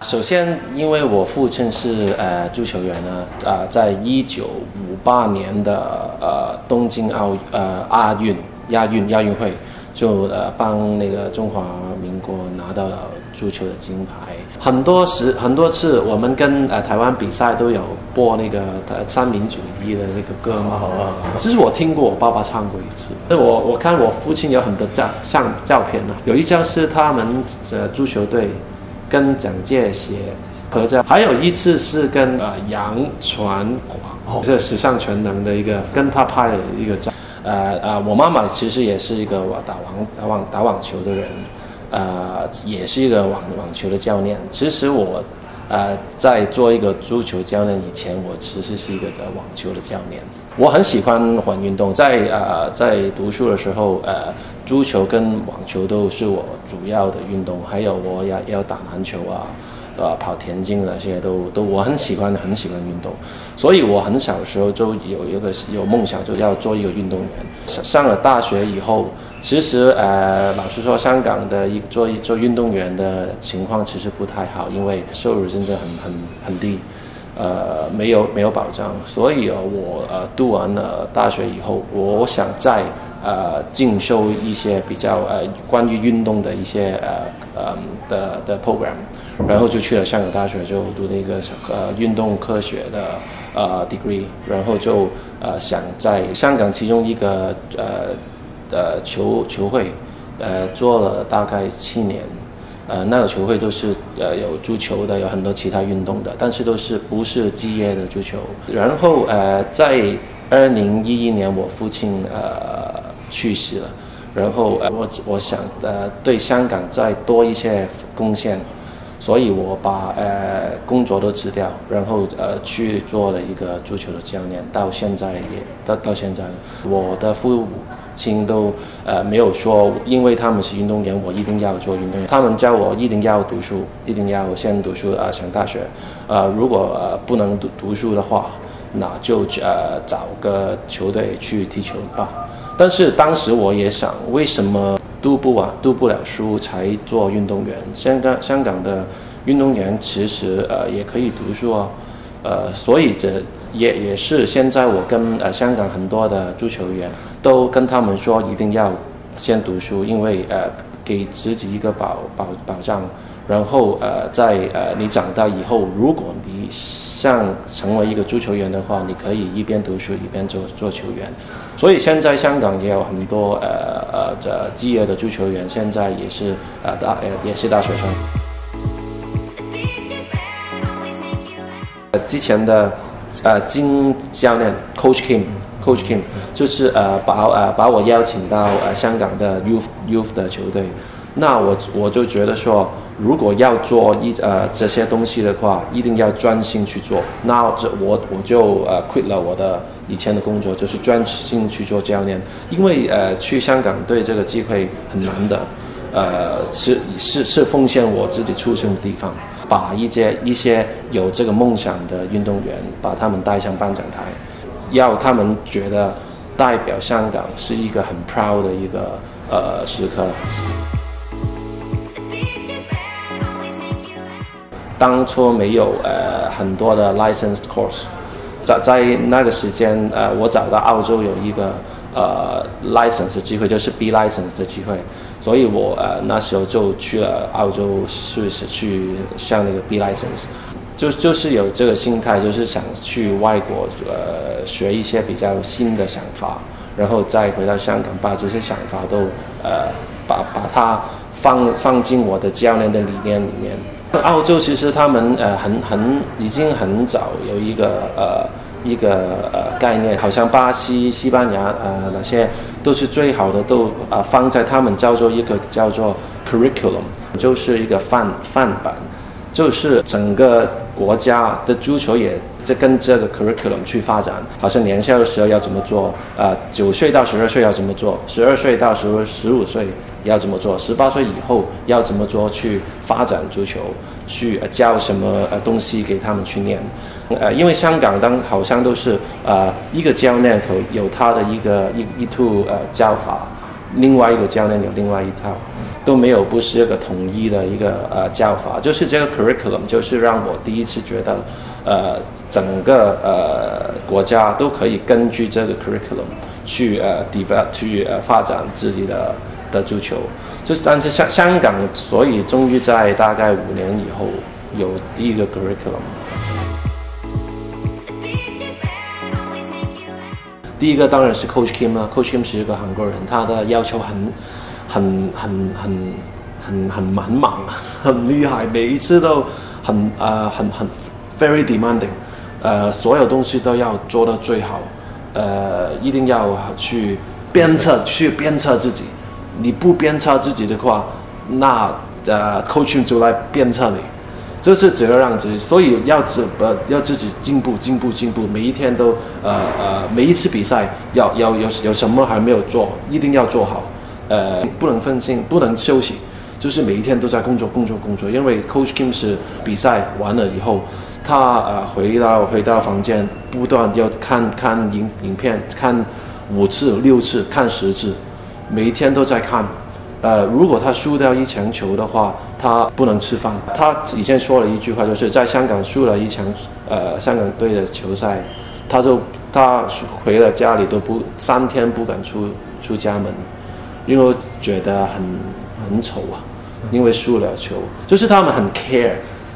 首先，因为我父亲是呃足球员呢，啊、在一九五八年的呃东京奥呃亚运亚运亚运会，就呃帮那个中华民国拿到了足球的金牌。很多时很多次，我们跟呃台湾比赛都有播那个呃三民主义的那个歌嘛。其实我听过我爸爸唱过一次。那我我看我父亲有很多照相照片呢，有一张是他们呃足球队跟蒋介石合照，还有一次是跟呃杨传广，这史上全能的一个跟他拍的一个照。呃呃，我妈妈其实也是一个打网打网打网球的人，呃，也是一个网网球的教练。其实我呃在做一个足球教练以前，我其实是一个网球的教练。我很喜欢玩运动，在呃在读书的时候，呃足球跟网球都是我主要的运动，还有我要要打篮球啊，呃跑田径那些都都我很喜欢很喜欢运动，所以我很小时候就有一个有梦想，就要做一个运动员。上上了大学以后，其实呃老实说，香港的一做一做运动员的情况其实不太好，因为收入真的很很很低。呃，没有没有保障，所以呃，我呃读完了大学以后，我想再呃进修一些比较呃关于运动的一些呃呃的的 program，然后就去了香港大学，就读那个呃运动科学的呃 degree，然后就呃想在香港其中一个呃呃球球会呃做了大概七年。呃，那个球会都是呃有足球的，有很多其他运动的，但是都是不是职业的足球。然后呃，在二零一一年，我父亲呃去世了，然后呃我我想呃对香港再多一些贡献，所以我把呃工作都辞掉，然后呃去做了一个足球的教练，到现在也到到现在，我的父母。亲都呃没有说，因为他们是运动员，我一定要做运动员。他们教我一定要读书，一定要先读书啊、上大学。呃，如果呃不能读读书的话，那就呃找个球队去踢球吧。但是当时我也想，为什么读不完、读不了书才做运动员？香港香港的运动员其实呃也可以读书哦。呃，所以这也也是现在我跟呃香港很多的足球员都跟他们说，一定要先读书，因为呃给自己一个保保保障，然后呃在呃你长大以后，如果你想成为一个足球员的话，你可以一边读书一边做做球员。所以现在香港也有很多呃呃的职业的足球员，现在也是呃大呃也是大学生。之前的呃金教练 Coach Kim，Coach Kim 就是呃把呃把我邀请到呃香港的 Youth Youth 的球队，那我我就觉得说，如果要做一呃这些东西的话，一定要专心去做。那这我我就呃 quit 了我的以前的工作，就是专心去做教练，因为呃去香港队这个机会很难的。呃，是是是奉献我自己出生的地方，把一些一些有这个梦想的运动员，把他们带上颁奖台，要他们觉得代表香港是一个很 proud 的一个呃时刻。当初没有呃很多的 licensed course，在在那个时间呃，我找到澳洲有一个呃 license 的机会，就是 B license 的机会，所以我呃那时候就去了澳洲试去上那个 B license，就就是有这个心态，就是想去外国呃学一些比较新的想法，然后再回到香港把这些想法都呃把把它放放进我的教练的理念里面。澳洲其实他们呃很很已经很早有一个呃一个呃概念，好像巴西、西班牙呃那些都是最好的，都啊、呃、放在他们叫做一个叫做 curriculum，就是一个范范本，就是整个国家的足球也这跟这个 curriculum 去发展，好像年少的时候要怎么做，呃，九岁到十二岁要怎么做，十二岁到十十五岁要怎么做，十八岁以后要怎么做去发展足球，去、教什么呃东西给他们去练。呃，因为香港当好像都是呃一个教练有有他的一个一一套呃教法，另外一个教练有另外一套，都没有不是一个统一的一个呃教法。就是这个 curriculum 就是让我第一次觉得，呃，整个呃国家都可以根据这个 curriculum 去呃 develop 去呃发展自己的的足球。就是但是香香港，所以终于在大概五年以后有第一个 curriculum。第一个当然是 Coach Kim 啊，Coach Kim 是一个韩国人，他的要求很、很、很、很、很、很很猛，很厉害，每一次都很呃很很 very demanding，呃，所有东西都要做到最好，呃，一定要去鞭策，去鞭策自己，你不鞭策自己的话，那呃 Coach Kim 就来鞭策你。这是只能让自己，所以要自呃要自己进步进步进步，每一天都呃呃每一次比赛要要有有什么还没有做，一定要做好，呃不能分心，不能休息，就是每一天都在工作工作工作。因为 Coach Kim 是比赛完了以后，他呃回到回到房间，不断要看看影影片，看五次六次，看十次，每一天都在看。呃，如果他输掉一场球的话，他不能吃饭。他以前说了一句话，就是在香港输了一场呃香港队的球赛，他就他回了家里都不三天不敢出出家门，因为觉得很很丑啊，因为输了球，就是他们很 care，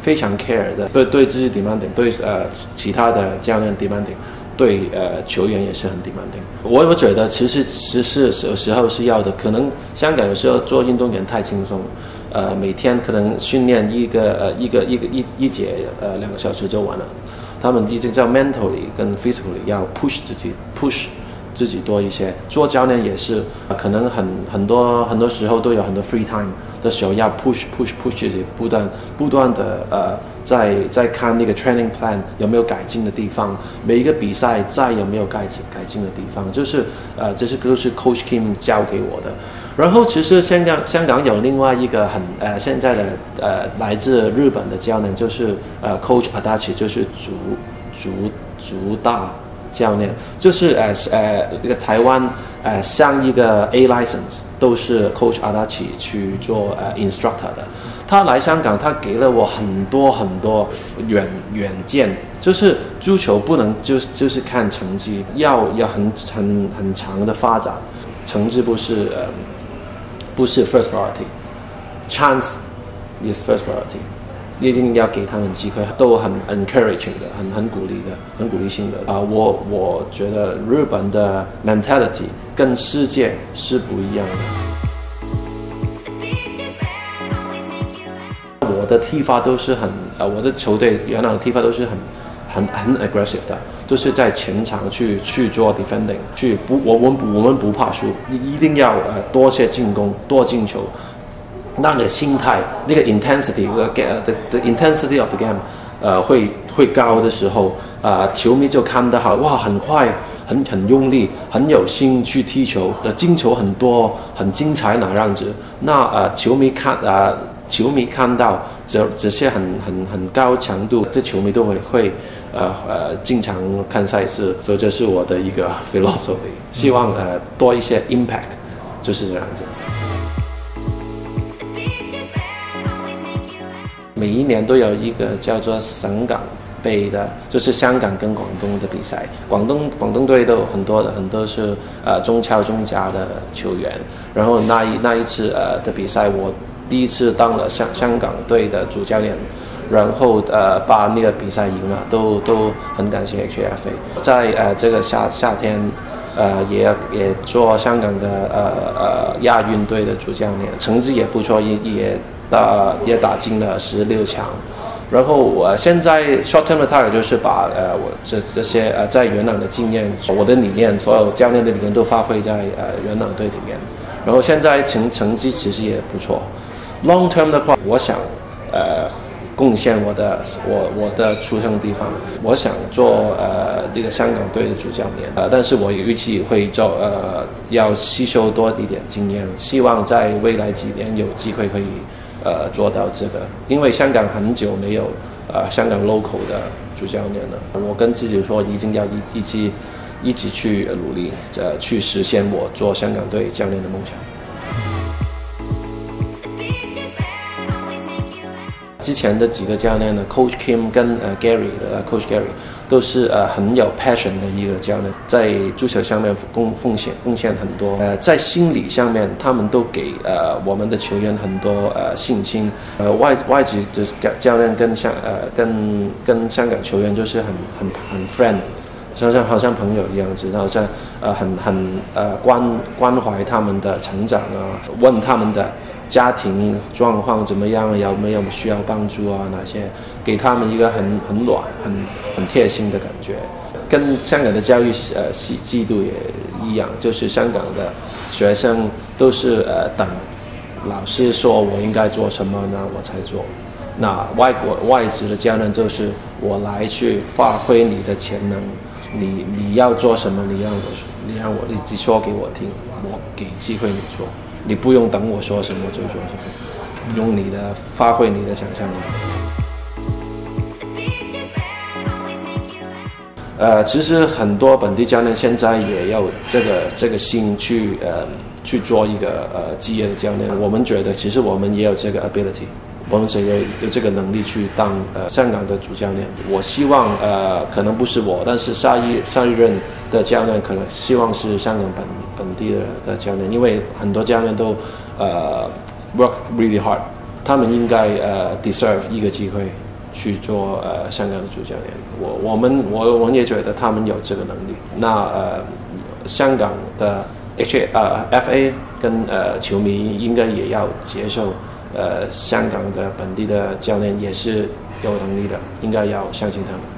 非常 care 的，对对自己 demanding，对呃其他的教练 demanding。对呃球员也是很 demanding。我我觉得其实其实是有时候是要的，可能香港有时候做运动员太轻松，呃每天可能训练一个呃一个一个一一节呃两个小时就完了。他们已经叫 mentally 跟 physically 要 push 自己 push 自己多一些。做教练也是，可能很很多很多时候都有很多 free time 的时候要 push push push 自己，不断不断的呃。在在看那个 training plan 有没有改进的地方，每一个比赛再有没有改进改进的地方，就是呃，这些都是 Coach Kim 教给我的。然后其实香港香港有另外一个很呃现在的呃来自日本的教练，就是呃 Coach Adachi，就是足足足大教练，就是呃呃那个台湾呃上一个 A license 都是 Coach Adachi 去做呃 instructor 的。他来香港，他给了我很多很多远远见，就是足球不能就是就是看成绩，要要很很很长的发展，成绩不是呃不是 first priority，chance is first priority，一定要给他们机会，都很 encouraging 的，很很鼓励的，很鼓励性的啊、我我觉得日本的 mentality 跟世界是不一样的。我的踢法都是很呃，我的球队原来的踢法都是很很很 aggressive 的，都是在前场去去做 defending，去不我我们我们不怕输，一一定要呃多些进攻，多进球。那个心态，那个 intensity，呃 get the the intensity of the game，呃会会高的时候，啊、球迷就看得好，哇，很快，很很用力，很有心去踢球，呃，进球很多，很精彩那样子。那呃，球迷看啊、球迷看到这这些很很很高强度，这球迷都会会呃呃经常看赛事，所以这是我的一个 philosophy，希望呃多一些 impact，就是这样子。每一年都有一个叫做省港杯的，就是香港跟广东的比赛。广东广东队都有很多的，很多是呃中超中甲的球员。然后那一那一次呃的比赛，我第一次当了香香港队的主教练，然后呃把那个比赛赢了，都都很感谢 HFA。在呃这个夏夏天。呃，也也做香港的呃呃亚运队的主教练，成绩也不错，也也打也打进了十六强。然后我现在 short term retire 就是把呃我这这些呃在元朗的经验，我的理念，所有教练的理念都发挥在呃元朗队里面。然后现在成成绩其实也不错。long term 的话，我想呃贡献我的我我的出生地方，我想做呃这个香港队的主教练，呃，但是我也预计会做呃要吸收多一点经验，希望在未来几年有机会可以呃做到这个，因为香港很久没有呃香港 local 的主教练了。我跟自己说，一定要一一起一起去努力，呃，去实现我做香港队教练的梦想。之前的几个教练呢，Coach Kim 跟呃 Gary、呃 Coach Gary 都是呃很有 passion 的一个教练，在足球上面贡奉献贡献很多。呃，在心理上面，他们都给呃我们的球员很多呃信心。呃，外外籍的教教练跟香呃跟跟香港球员就是很很很 friend。好像好像朋友一样子，然后在呃很很呃关关怀他们的成长啊，问他们的家庭状况怎么样，有没有需要帮助啊？哪些给他们一个很很暖、很很贴心的感觉，跟香港的教育呃系制度也一样，就是香港的学生都是呃等老师说我应该做什么呢，我才做。那外国外籍的教练就是我来去发挥你的潜能，你你要做什么，你让我，你让我你你说给我听，我给机会你做，你不用等我说什么就说什么，用你的发挥你的想象力。呃，其实很多本地教练现在也要这个这个心去呃去做一个呃职业的教练。我们觉得其实我们也有这个 ability，我们也有有这个能力去当呃香港的主教练。我希望呃可能不是我，但是下一下一任的教练可能希望是香港本本地的的教练，因为很多教练都呃 work really hard，他们应该呃 deserve 一个机会。去做呃香港的主教练。我我们我我也觉得他们有这个能力。那呃香港的 H A 呃 F A 跟呃球迷应该也要接受呃香港的本地的教练也是有能力的，应该要相信他们。